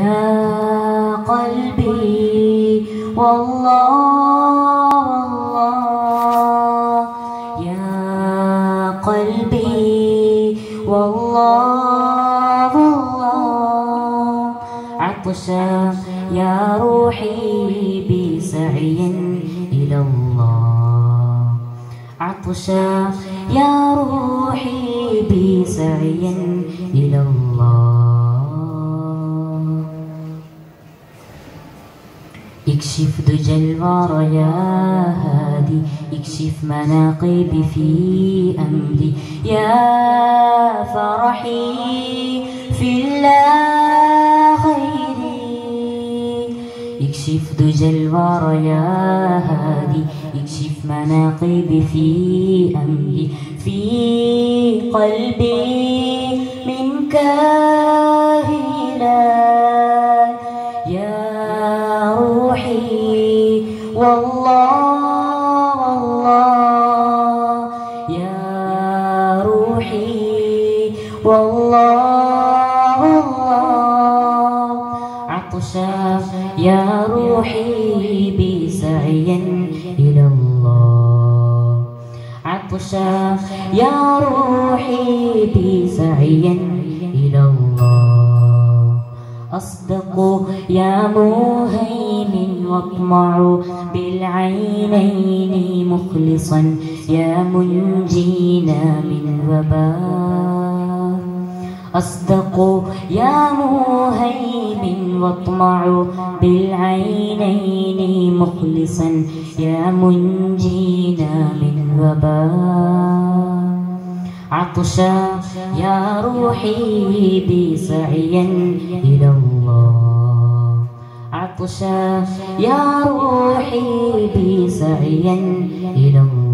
يا قلبي والله والله يا قلبي والله والله. عطشا يا روحي بسعي إلى الله. عطشا يا روحي بسعي إلى الله. اكشف دجى الورى يا هادي اكشف مناقبي في أمري يا فرحي في الله خيري. اكشف دجى الورى يا هادي اكشف مناقبي في أمري في قلبي منك والله والله يا روحي والله والله عطشا يا روحي بسعي إلى الله. عطشا يا روحي بسعي إلى الله أصدق يا مهيمن واطمع بالعينين مخلصا يا منجينا من وباء. أصدق يا مهيمن واطمع بالعينين مخلصا يا منجينا من وباء. عطشا يا روحي بسعي إلى الله عطشا يا روحي بسعي إلى الله